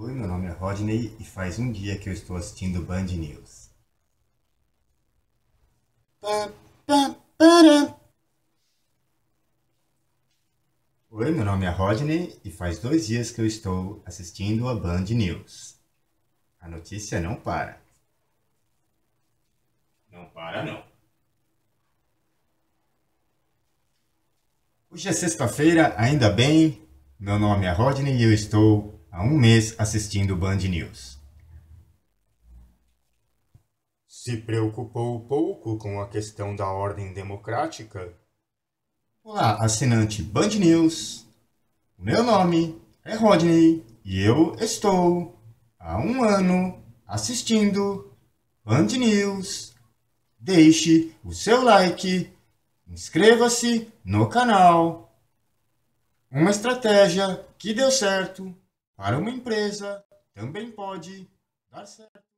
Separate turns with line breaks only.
Oi, meu nome é Rodney e faz um dia que eu estou assistindo Band News. Oi, meu nome é Rodney e faz dois dias que eu estou assistindo a Band News. A notícia não para. Não para, não. Hoje é sexta-feira, ainda bem. Meu nome é Rodney e eu estou há um mês assistindo Band News.
Se preocupou pouco com a questão da ordem democrática?
Olá, assinante Band News. O meu nome é Rodney e eu estou há um ano assistindo Band News. Deixe o seu like, inscreva-se no canal. Uma estratégia que deu certo para uma empresa também pode dar certo.